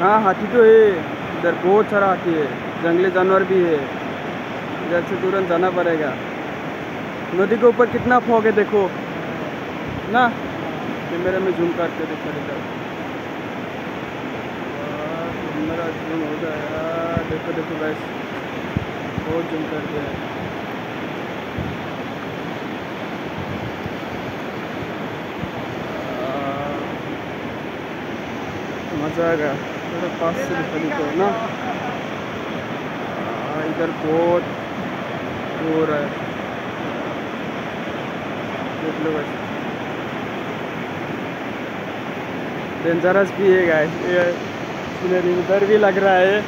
हाँ। हाथी तो है। इधर बहुत सारा हाथी है। जंगली जानवर भी है। इधर से तुरंत जाना पड़ेगा। नदी के ऊपर कितना फॉग है देखो। ना? कैमरे में जूम करके देखो इधर मेरा जूम हो गया। देखो देखो गैस बहुत जूम कर दिया है। मज़ा आएगा थोड़ा पास से दिखा तो ना इधर बहुत हो रहा है देख लो बस डेंजरस भी है गाय ये सीनरी डर भी लग रहा है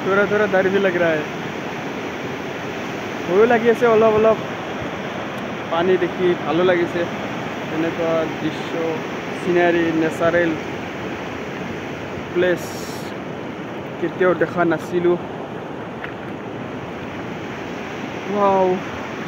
थोड़ा थोड़ा डर भी लग रहा है ভয়ো লাগি আছে অলপ অলপ পানী দেখি ভালো লাগিছে তেনেকুৱা দৃশ্য scenery natural place que Teo deja nacido. Wow